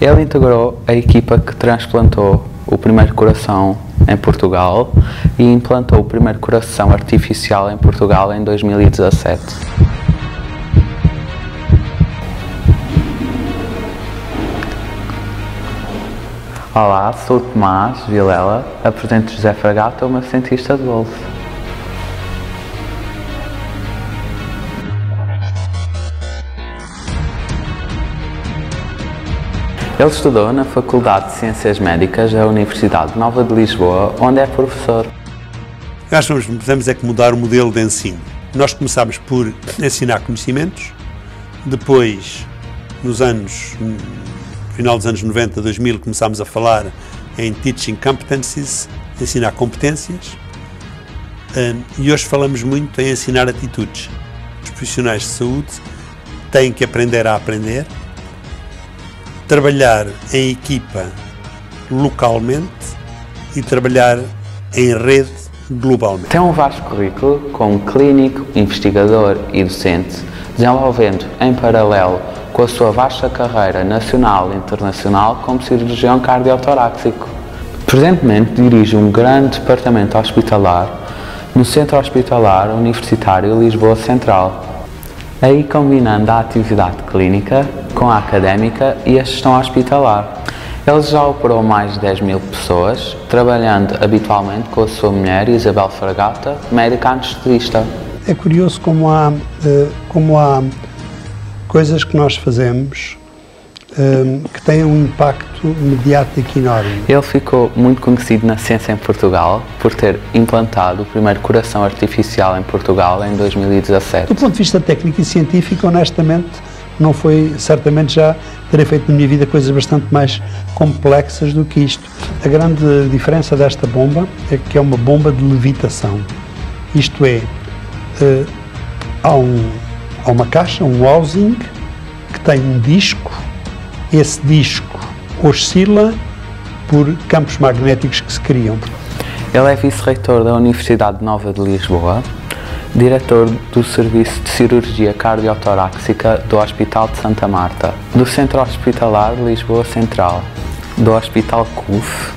Ele integrou a equipa que transplantou o primeiro coração em Portugal e implantou o primeiro coração artificial em Portugal em 2017. Olá, sou Tomás Vilela, apresento José Fragato, meu cientista de bolso. Ele estudou na Faculdade de Ciências Médicas da Universidade Nova de Lisboa, onde é professor. Nós vamos é que mudar o modelo de ensino. Nós começámos por ensinar conhecimentos, depois, nos anos, no final dos anos 90, 2000, começámos a falar em Teaching Competencies, ensinar competências, e hoje falamos muito em ensinar atitudes. Os profissionais de saúde têm que aprender a aprender, trabalhar em equipa localmente e trabalhar em rede globalmente. Tem um vasto currículo como clínico, investigador e docente, desenvolvendo em paralelo com a sua vasta carreira nacional e internacional como cirurgião cardiotoráxico. Presentemente dirige um grande departamento hospitalar no Centro Hospitalar Universitário Lisboa Central, aí combinando a atividade clínica com a académica e a gestão hospitalar. Ele já operou mais de 10 mil pessoas, trabalhando habitualmente com a sua mulher Isabel Fragata, médica anestesista. É curioso como há, eh, como há coisas que nós fazemos um, que têm um impacto mediático enorme. Ele ficou muito conhecido na ciência em Portugal por ter implantado o primeiro coração artificial em Portugal em 2017. Do ponto de vista técnico e científico, honestamente, não foi, certamente já terei feito na minha vida coisas bastante mais complexas do que isto. A grande diferença desta bomba é que é uma bomba de levitação. Isto é, uh, há, um, há uma caixa, um housing, que tem um disco esse disco oscila por campos magnéticos que se criam. Ele é vice-reitor da Universidade Nova de Lisboa, diretor do Serviço de Cirurgia Cardiotoráxica do Hospital de Santa Marta, do Centro Hospitalar Lisboa Central, do Hospital CUF,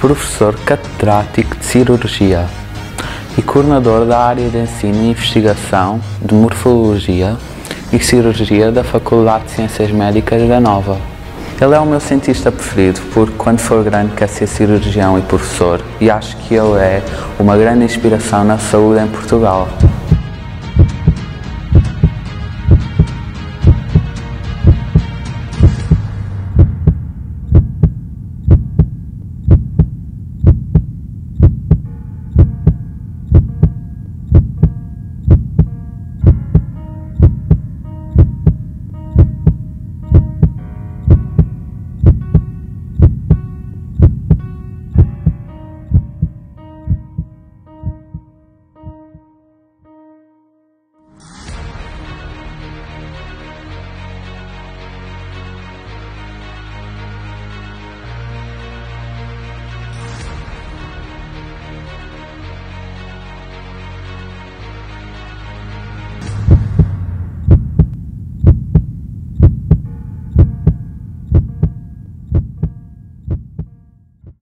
professor catedrático de Cirurgia e coordenador da área de ensino e investigação de Morfologia e Cirurgia da Faculdade de Ciências Médicas da Nova. Ele é o meu cientista preferido porque, quando for grande, quer ser cirurgião e professor, e acho que ele é uma grande inspiração na saúde em Portugal.